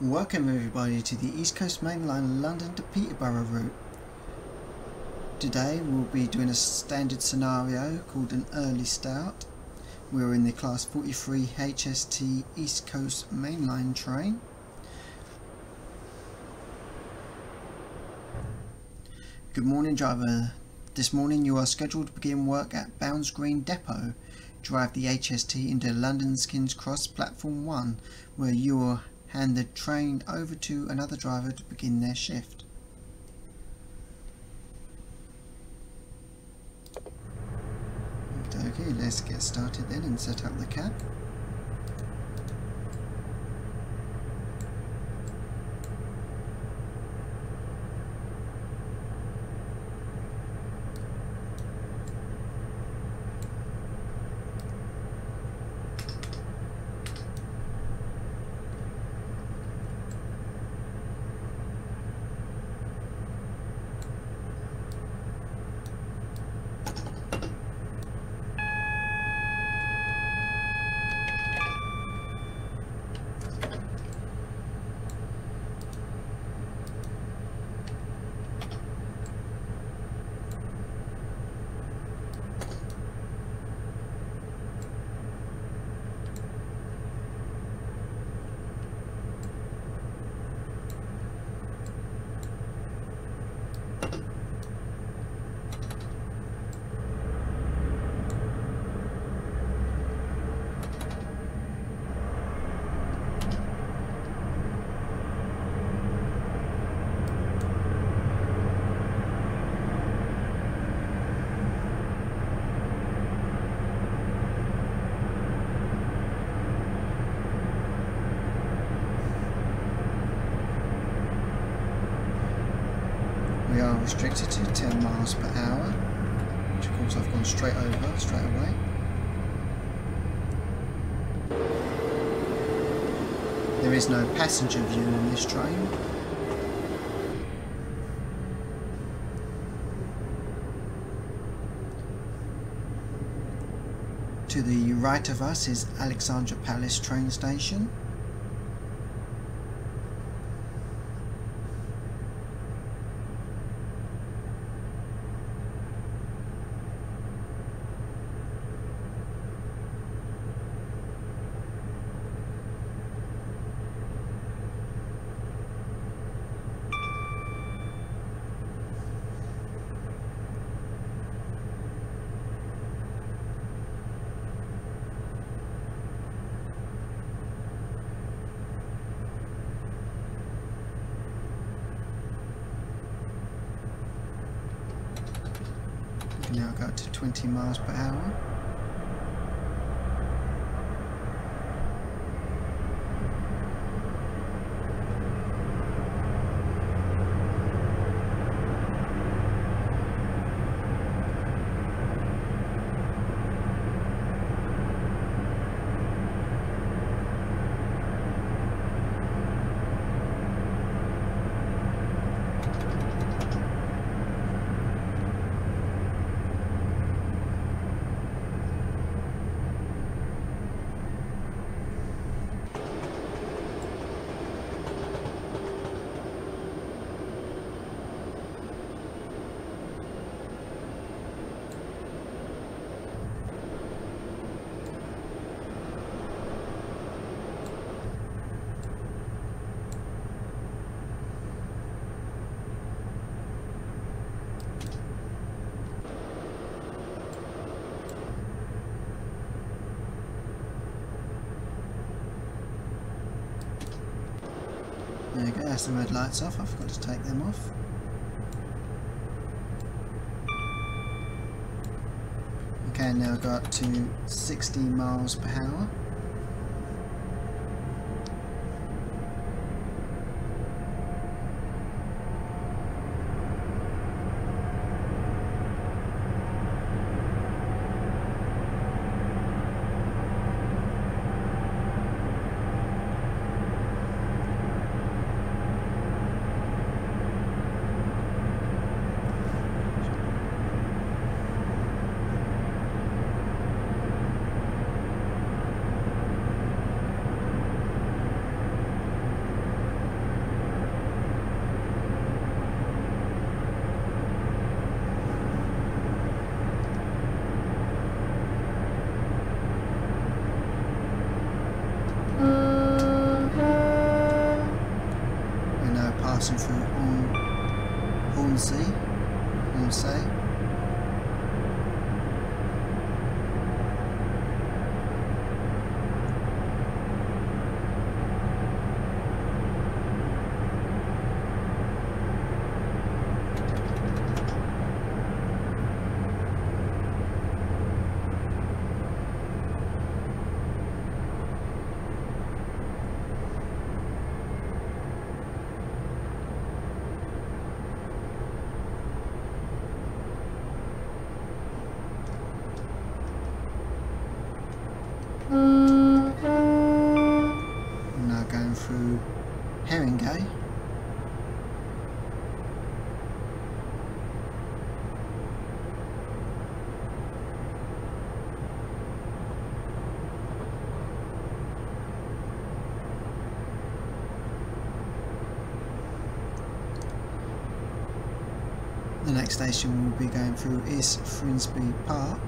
Welcome everybody to the East Coast Main Line London to Peterborough route. Today we'll be doing a standard scenario called an early start. We're in the class 43 HST East Coast Main Line train. Good morning driver. This morning you are scheduled to begin work at Bounds Green Depot. Drive the HST into London's King's Cross Platform 1 where you will hand the train over to another driver to begin their shift. Okay, let's get started then and set up the cab. We are restricted to 10 miles per hour, which of course I've gone straight over, straight away. There is no passenger view on this train. To the right of us is Alexandra Palace train station. 20 miles per hour. The red lights off, I forgot to take them off. Okay, now go up to 60 miles per hour. Hornsey, Hornsey. We're now going through Haringey. The next station we'll be going through is Finsbury Park.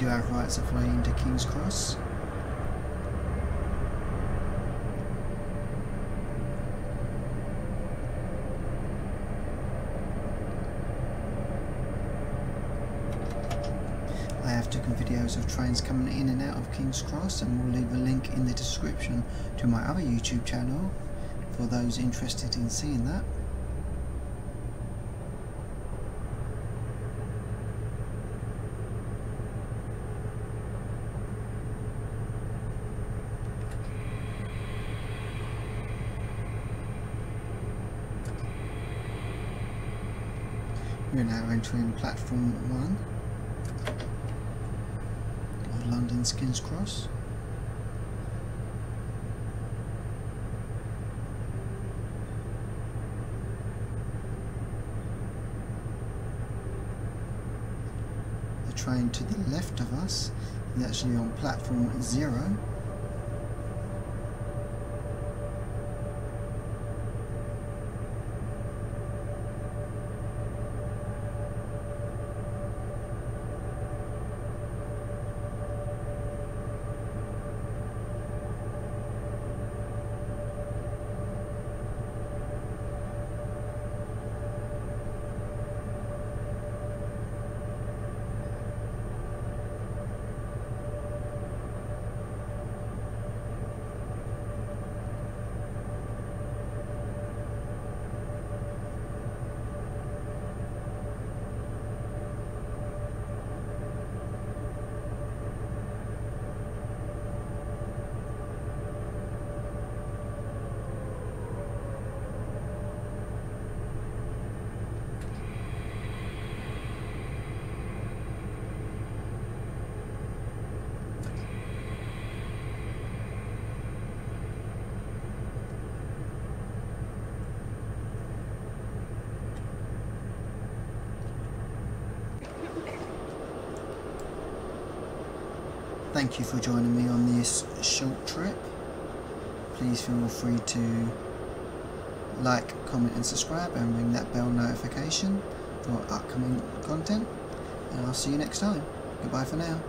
do have rights of way into King's Cross. I have taken videos of trains coming in and out of King's Cross and will leave a link in the description to my other YouTube channel for those interested in seeing that. We're now entering platform 1 of London King's Cross. The train to the left of us is actually on platform 0 Thank you for joining me on this short trip. Please feel free to like, comment and subscribe and ring that bell notification for upcoming content. And I'll see you next time. Goodbye for now.